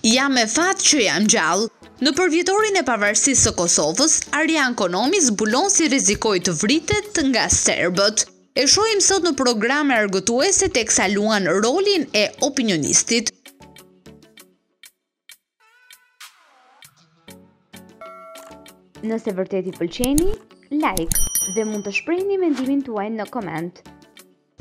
Jam me fat që jam gjallë. Në përvjetorin e pavarësisë së Kosovës, Arjan Konomi zbulon si rrezikoi të vritet nga serbët. E shohim sot në programe argëtuese teksa luan rolin e opinionistit. Nëse vërtet i pëlqeni, like dhe mund të shprehni mendimin tuaj në koment.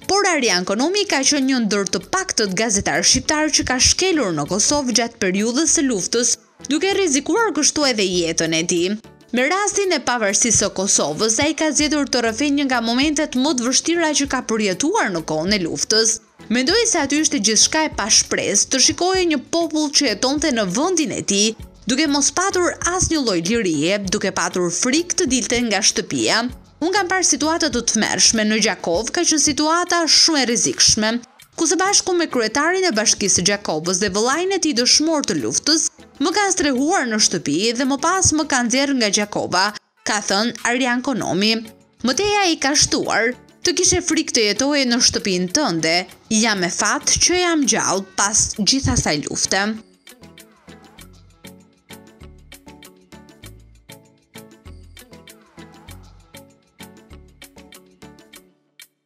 Por Arjan Konomi ka qenë një ndër të paktët gazetarë shqiptarë që ka shkelur në Kosovë gjatë periudhës së luftës, duke rrezikuar kështu edhe jetën e tij. Me rastin e pavarësisë së Kosovës, ai ka zgjedhur të rrëfejë një nga momentet më të vështira që ka përjetuar në kohën e luftës. Mendoje se aty ishte gjithçka e pashpresë, të shikoje një popull që jetonte në vendin e tij, duke mos patur asnjë lloj lirie, duke patur frikë të dilte nga shtëpia. Unë kam parë situata të tmerrshme në Gjakovë, ka qenë situata shumë e rrezikshme, ku së bashku me kryetarin e bashkisë së Gjakovës dhe vëllain e tij dëshmor të luftës, më kanë strehuar në shtëpi dhe më pas më kanë nxjerrë nga Gjakova, ka thënë Arjan Konomi. Më tej ai ka shtuar, Të kishe frikë të jetoje në shtëpinë tënde, jam me fat që jam gjallë pas gjithë asaj lufte.